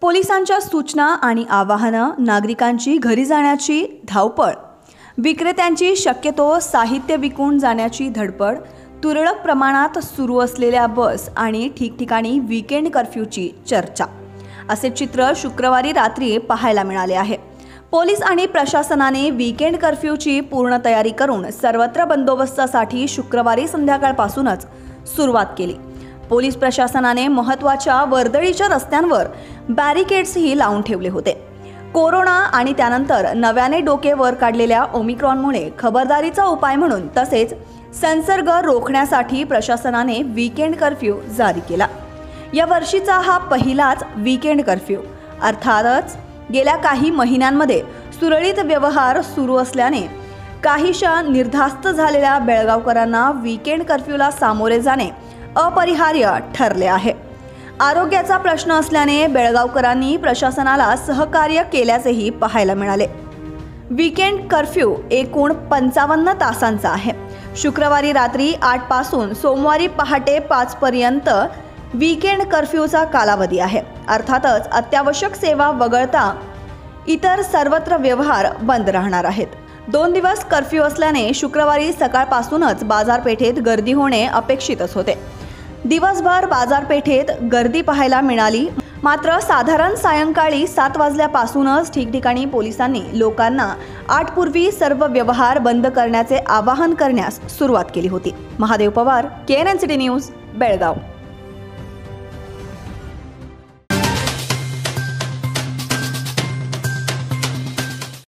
पोलिसांच्या सूचना आणि आवाहनं नागरिकांची घरी जाण्याची धावपळ. विक्रेत्यांची शक्यतो साहित्य विकून जाण्याची धडपड. तुरळक प्रमाणात सुरू असलेल्या बस आणि ठिकठिकाणी वीकेंड कर्फ्यूची चर्चा. असे चित्र शुक्रवारी रात्री पाहायला मिळाले आहे. पोलीस आणि प्रशासनाने वीकेंड कर्फ्यूची पूर्ण तयारी करून सर्वत्र बंदोबस्तासाठी शुक्रवारी संध्याकाळपासूनच सुरुवात केली. पोलीस प्रशासनाने महत्त्वाच्या वर्दळीच्या रस्त्यांवर बॅरिकेड्सही लावून ठेवले होते. कोरोना आणि त्यानंतर नव्याने डोके वर काढलेल्या ओमिक्रॉनमुळे खबरदारीचा उपाय म्हणून तसेच संसर्ग रोखण्यासाठी प्रशासनाने वीकेंड कर्फ्यू जारी केला. या वर्षीचा हा पहिलाच वीकेंड कर्फ्यू अर्थातच गेल्या काही महिन्यांमध्ये सुरळीत व्यवहार सुरू असल्याने काहीशा निर्धास्त झालेल्या बेळगावकरांना वीकेंड कर्फ्यूला सामोरे जाणे अपरिहार्य ठरले आहे. आरोग्याचा प्रश्न असल्याने बेळगावकरांनी प्रशासनाला सहकार्य केल्याचेही पाहायला मिळाले. वीकेंड कर्फ्यू एकूण पंचावन्न तासांचा आहे. शुक्रवारी रात्री आठपासून सोमवारी पहाटे पाचपर्यंत वीकेंड कर्फ्यूचा कालावधी आहे. अर्थातच अत्यावश्यक सेवा वगळता इतर सर्वत्र व्यवहार बंद राहणार आहेत. दोन दिवस कर्फ्यू असल्याने शुक्रवारी सकाळपासूनच बाजारपेठेत गर्दी होणे अपेक्षितच होते. दिवसभर बाजारपेठेत गर्दी पाहायला मिळाली. मात्र साधारण सायंकाळी सात वाजल्यापासूनच ठिकठिकाणी पोलिसांनी लोकांना आठपूर्वी सर्व व्यवहार बंद करण्याचे आवाहन करण्यास सुरुवात केली होती. Mahadev Pawar K N N city news Belgaum.